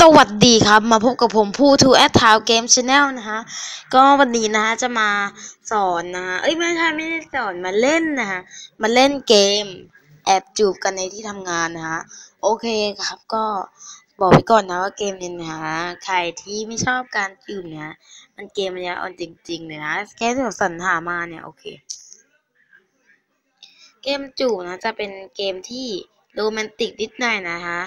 สวัสดีครับมาพบกับผมผู้ทูแอดทาวเกม channel นะฮะ ก็วันนี้นะฮะจะมาสอนนะฮะเอ้ยไม่ใช่ไม่ได้สอนมาเล่นนะฮะมาเล่นเกม แอบจูบกันในที่ทำงานนะฮะ โอเคครับก็บอกไว้ก่อนนะว่าเกมนี้นะฮะใครที่ไม่ชอบการจูบเนี่ยมันเกมปัญญาอ่อนจริงๆเลยนะแค่ที่ผมสรรหามาเนี่ยโอเค เกมจูบนะจะเป็นเกมที่โรแมนติกนิดหน่อยนะคะ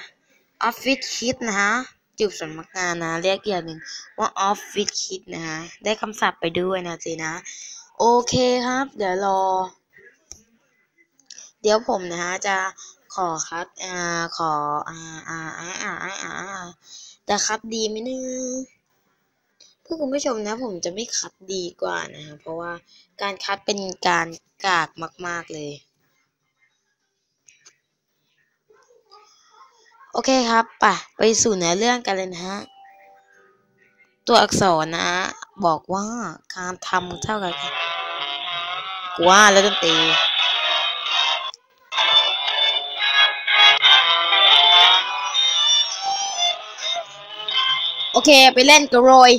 ออฟฟิศคิดนะฮะจูบสำนักงานนะเรียกอย่างหนึ่งว่าออฟฟิศคิดนะฮะได้คำศัพท์ไปด้วยนะจีนะ โอเคครับ เดี๋ยวรอ เดี๋ยวผมนะฮะจะขอคัดอ่าขออ่าอ่าอ่าอ่าอ่าอ่าแต่คัดดีไหมเนี่ยเพื่อคุณผู้ชมนะผมจะไม่คัดดีกว่านะฮะเพราะว่าการคัดเป็นการกากมาก ๆเลย โอเคครับไปไปสู่เนื้อเรื่องกันเลยนะฮะ ตัวอักษรนะ บอกว่าการทำเท่ากับกว่าแล้วดนตรีโอเค ไปเล่นกันโรย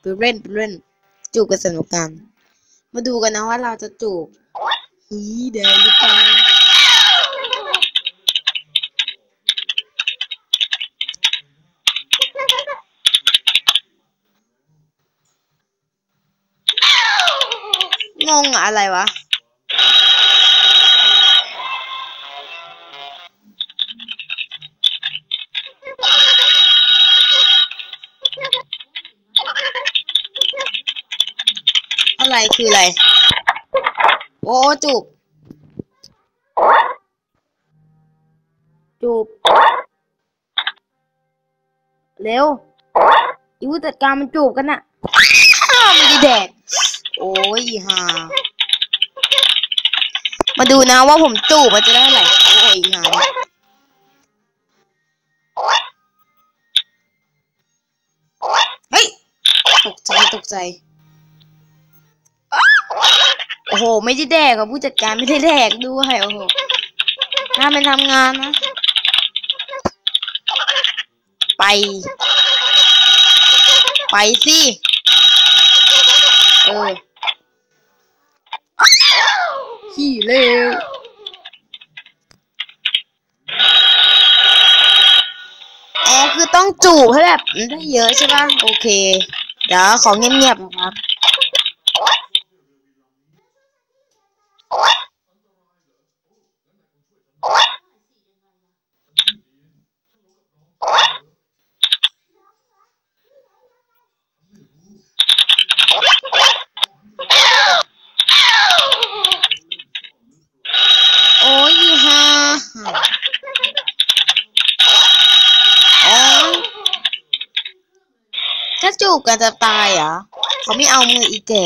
ไปเล่นไปเล่น จูบกันสนุกกัน มาดูกันนะว่าเราจะจูบฮีแดงหรือเปล่า งงอะอะไรวะ อะไรคืออะไร โอ้จูบ จูบ เร็วอีผู้จัดการมันจูบกันน่ะอ้าวไม่ได้แดก โอ้ยฮ่ามาดูนะว่าผมจูบมันจะได้อะไรโอ้ยฮ่าเฮ้ย ตกใจตกใจ โอ้โห ไม่ได้แดกอะผู้จัดการไม่ได้แดกด้วยโอ้โหน่าเป็นทำงานนะ ไป ไปสิี่เลวอ๋อคือต้องจูบให้แบบได้เยอะใช่ป่ะ โอเค เดี๋ยวขอเงียบๆนะครับ โอ้ยฮ่าอ๋อ ถ้าจูบกันจะตายเหรอเขาไม่เอามืออีแก่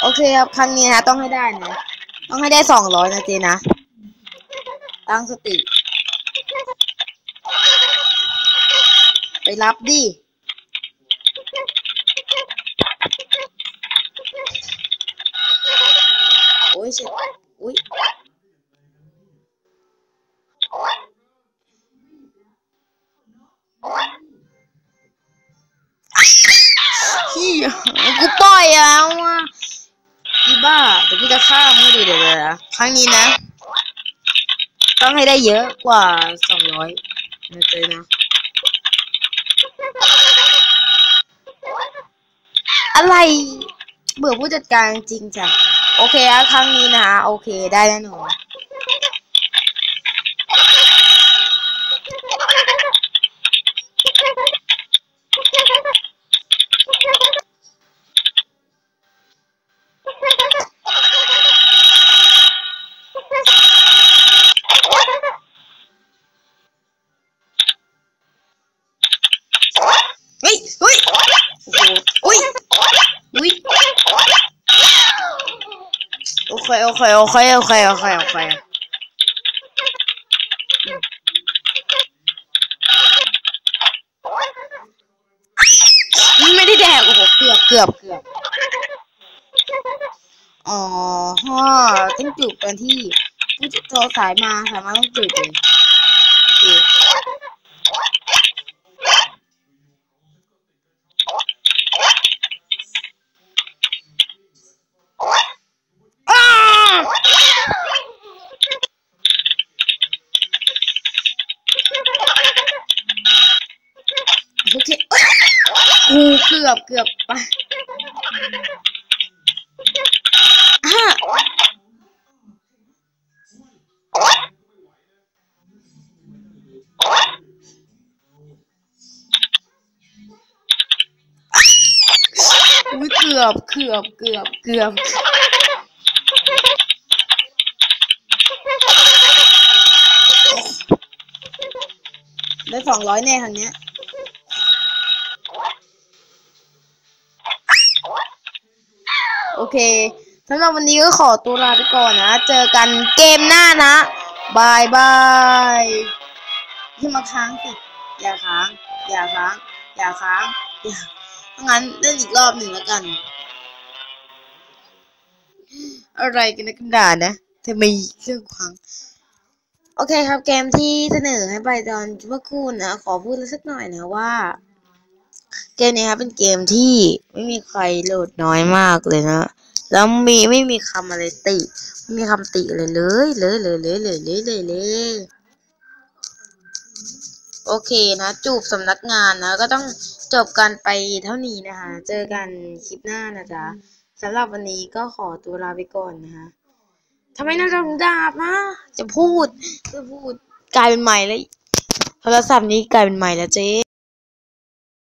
โอเคครับครั้งนี้นะต้องให้ได้นะ ต้องให้ได้สองร้อยนะเจนะ ตั้งสติ ไปรับดิ โอ้ยเช็ดอุ้ยพี่กูปล่อยแล้วอะอีบ้าเดี๋ยวกูจะฆ่ามึงดิเดี๋ยวเดี๋ยวนะครั้งนี้นะ ต้องให้ได้เยอะกว่าสองร้อยนะเจนะ อะไร เบื่อผู้จัดการจริงจ้ะโอเคครั้งนี้นะโอเคได้แน่นอน โอเคโอเคโอเคโอเคโอเคไม่ได้แดกโอ้โหเกือบเกือบเกือบอ๋อฮะต้องจูบกันที่ผู้โทรสายมาสายมาต้องจูบเลยโอเคอ้า โอเคกูเกือบเกือบไปอะอุ๊ยเกือบเกือบเกือบเกือบได้สองร้อยแน่ครั้งเนี้ย โอ เคสำหรับวันนี้ก็ขอตัวลาไปก่อนนะ เจอกันเกมหน้านะบายบายที่มาค้างสิ อย่าค้าง อย่าค้าง อย่าค้างอย่าถ้างั้นเล่นอีกรอบหนึ่งแล้วกัน อะไรกันนะกันด่านะทำไมเครื่องพังโอเคครับเกมที่เสนอให้ไปตอนเมื่อคู่นะ ขอพูดสักหน่อยนะว่า เกมนี้ครับเป็นเกมที่ไม่มีใครโหลดน้อยมากเลยนะ แล้วมีไม่มีคำอะไรติ ไม่มีคำติเลยเลยเลยเลยเลยเลยเลยเลยเลยโอเคนะ จูบสำนักงานนะ ก็ต้องจบกันไปเท่านี้นะคะ เจอกันคลิปหน้านะจ๊ะสำหรับวันนี้ก็ขอตัวลาไปก่อนนะคะทำไมน่าจะดาบนะจะพูดจะพูดกลายเป็นใหม่แล้วโทรศัพท์นี้กลายเป็นใหม่แล้วเจ๊